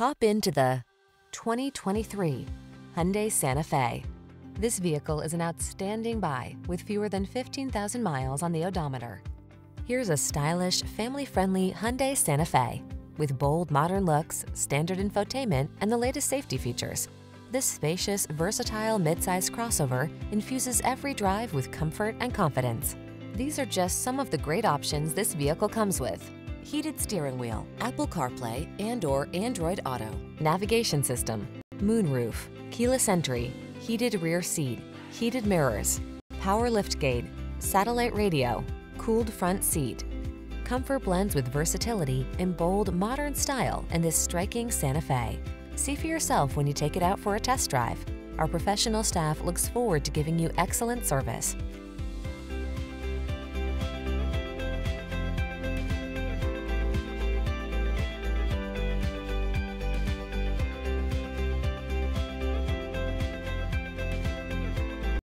Hop into the 2023 Hyundai Santa Fe. This vehicle is an outstanding buy with fewer than 15,000 miles on the odometer. Here's a stylish, family-friendly Hyundai Santa Fe with bold modern looks, standard infotainment, and the latest safety features. This spacious, versatile midsize crossover infuses every drive with comfort and confidence. These are just some of the great options this vehicle comes with. Heated steering wheel, Apple CarPlay and or Android Auto, navigation system, moonroof, keyless entry, heated rear seat, heated mirrors, power liftgate, satellite radio, cooled front seat. Comfort blends with versatility in bold, modern style in this striking Santa Fe. See for yourself when you take it out for a test drive. Our professional staff looks forward to giving you excellent service.